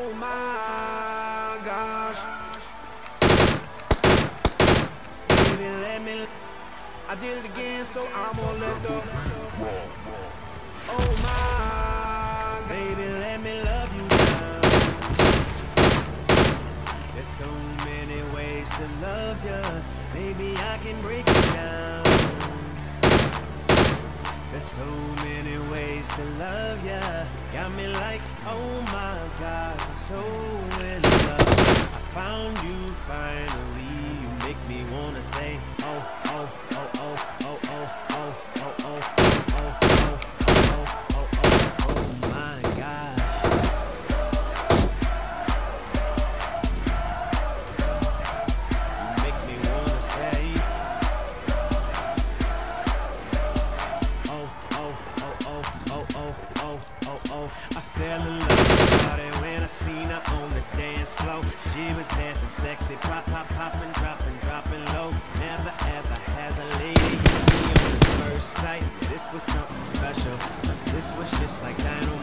Oh my gosh. Baby, let me. I did it again, so I'm gonna let the. Oh my. Baby, let me love you. There's so many ways to love ya. Baby, I can break it down. There's so many ways to love ya. Got me like, oh my God, I'm so in love. I found you finally. You make me wanna say, oh, oh, pop, pop, popping, dropping, dropping low. Never ever has a lady hit me on the first sight. This was something special. This was just like dynamite.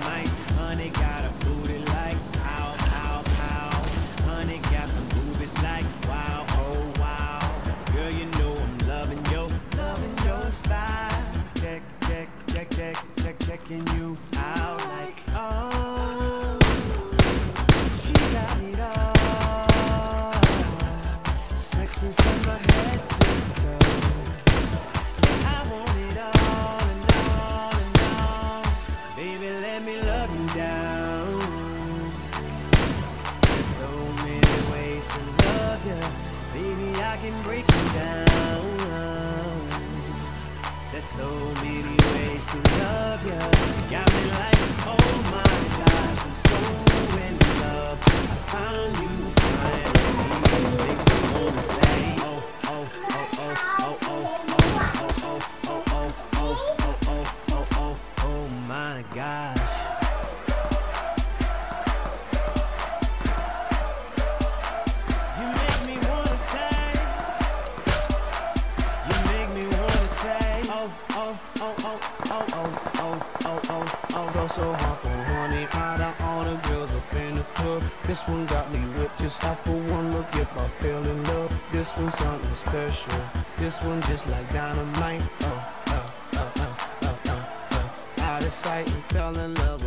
I can break you down. There's so many ways to love oh, oh, oh, oh, oh, oh, oh, oh, oh. Felt so hard for honey, out of all the girls up in the club. This one got me whipped just for one look. If I fell in love, this one's something special. This one just like dynamite. Oh, oh, oh, oh, oh, oh, oh. Out of sight and fell in love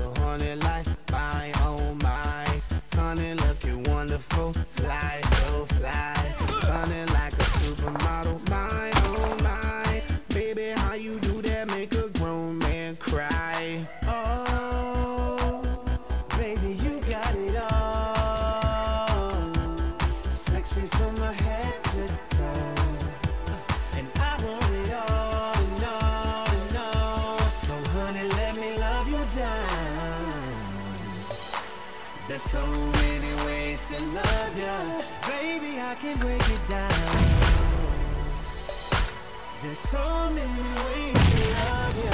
There's so many ways to love you. Baby, I can break it down. There's so many ways to love you.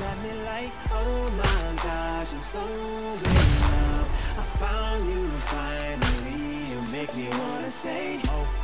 Got me like, oh my gosh, I'm so in love. I found you finally. You make me wanna say, oh,